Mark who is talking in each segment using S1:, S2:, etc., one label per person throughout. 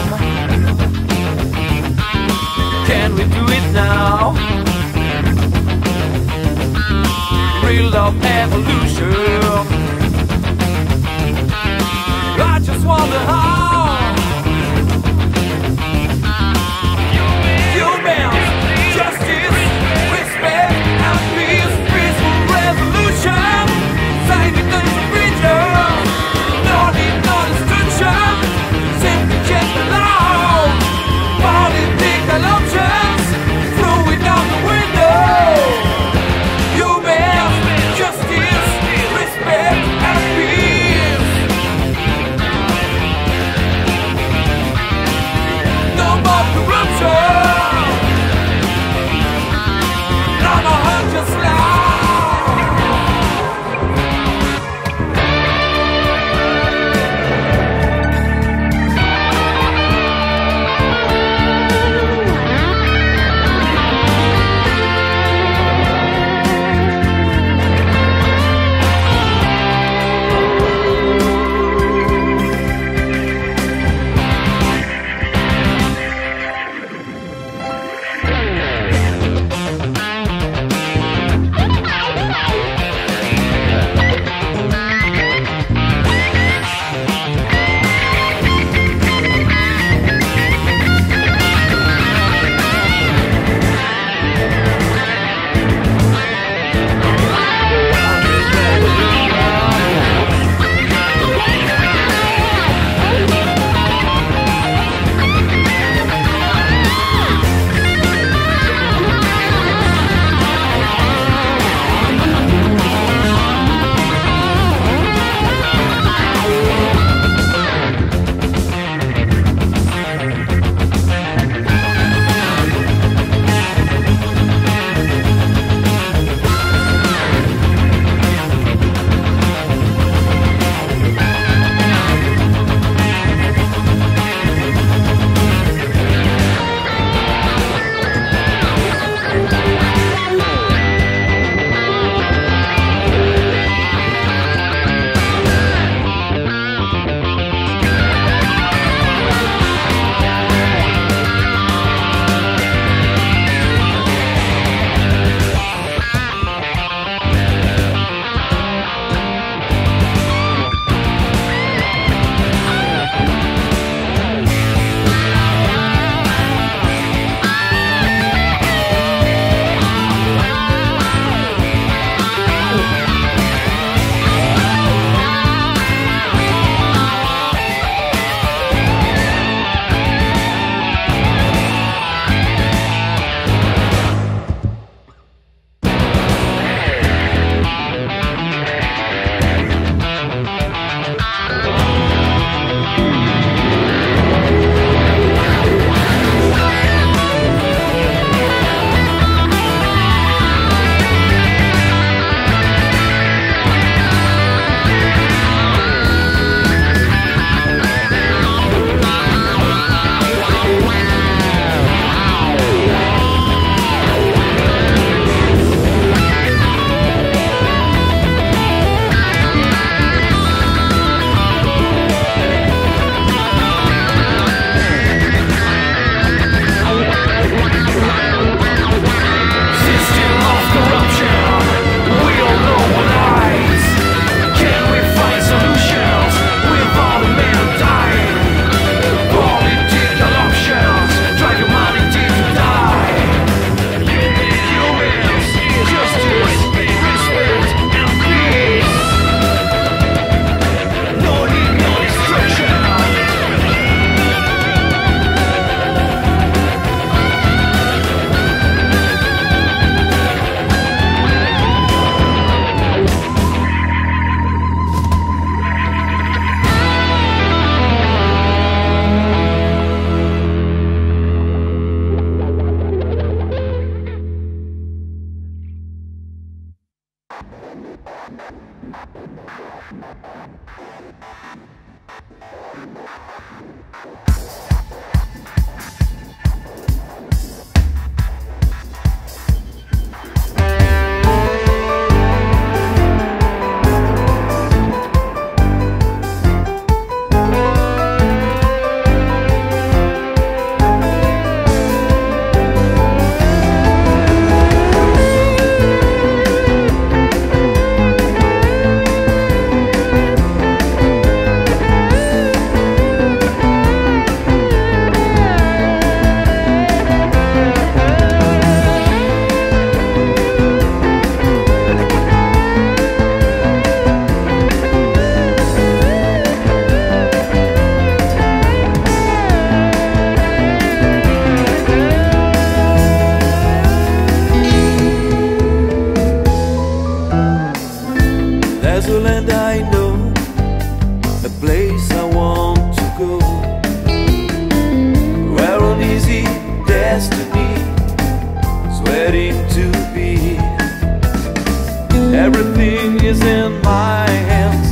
S1: home. Can we do it now? Real love evolution. I just wonder how. Thank you. A
S2: place I want to go. Where an easy destiny is waiting to be. Everything is in my hands.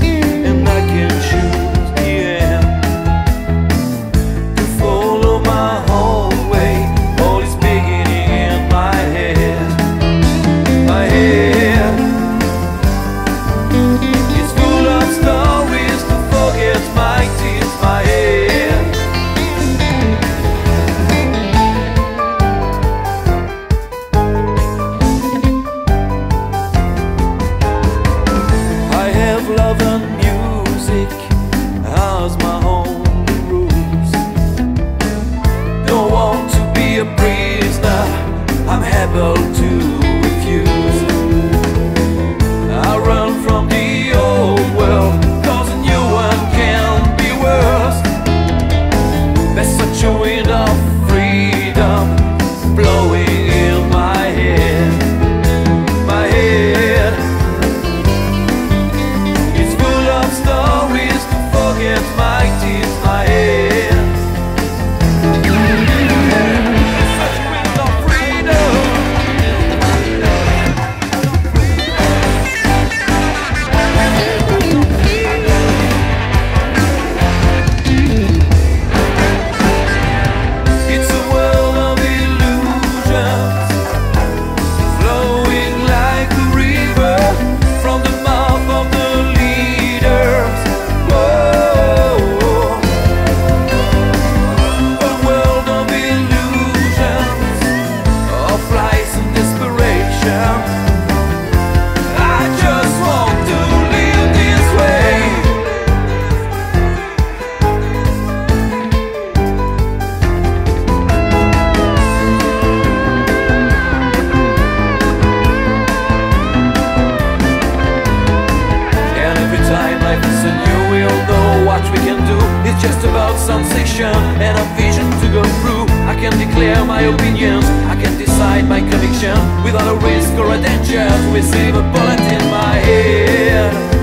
S2: I can decide my conviction Without a risk or a danger. To receive a bullet in my head